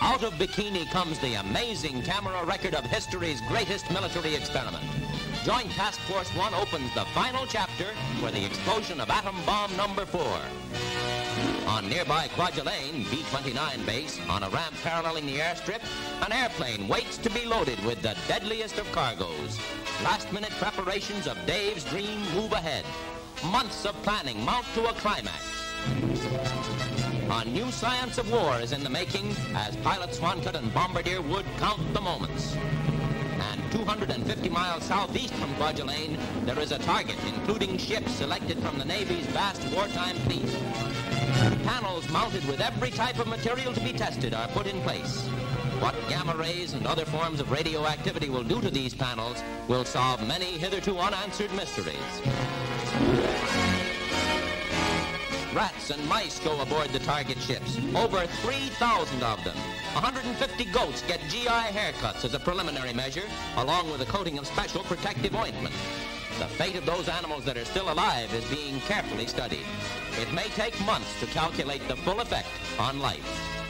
Out of Bikini comes the amazing camera record of history's greatest military experiment. Joint Task Force One opens the final chapter for the explosion of atom bomb number four. On nearby Kwajalein B-29 base, on a ramp paralleling the airstrip, an airplane waits to be loaded with the deadliest of cargoes. Last-minute preparations of Dave's dream move ahead. Months of planning mount to a climax. A new science of war is in the making as pilot Swancutt and Bombardier Wood count the moments. And 250 miles southeast from Kwajalein, there is a target, including ships selected from the Navy's vast wartime fleet. Mounted with every type of material to be tested are put in place. What gamma rays and other forms of radioactivity will do to these panels will solve many hitherto unanswered mysteries. Rats and mice go aboard the target ships. Over 3,000 of them. 150 goats get GI haircuts as a preliminary measure, along with a coating of special protective ointment. The fate of those animals that are still alive is being carefully studied. It may take months to calculate the full effect on life.